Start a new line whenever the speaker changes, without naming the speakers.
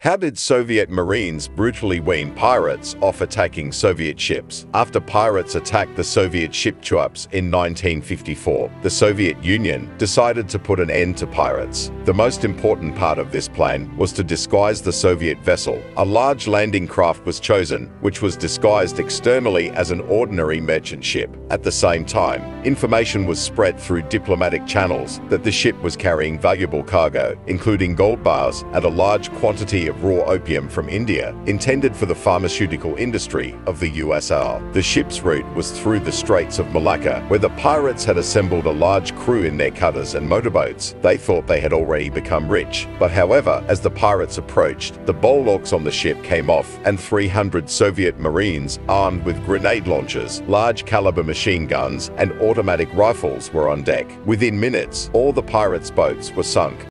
How did Soviet Marines brutally wean pirates off attacking Soviet ships? After pirates attacked the Soviet ship Tuapse in 1954, the Soviet Union decided to put an end to pirates. The most important part of this plan was to disguise the Soviet vessel. A large landing craft was chosen, which was disguised externally as an ordinary merchant ship. At the same time, information was spread through diplomatic channels that the ship was carrying valuable cargo, including gold bars and a large quantity of raw opium from India, intended for the pharmaceutical industry of the USSR. The ship's route was through the Straits of Malacca, where the pirates had assembled a large crew in their cutters and motorboats. They thought they had already become rich. But however, as the pirates approached, the bulwarks on the ship came off and 300 Soviet Marines armed with grenade launchers, large caliber machine guns, and automatic rifles were on deck. Within minutes, all the pirates' boats were sunk.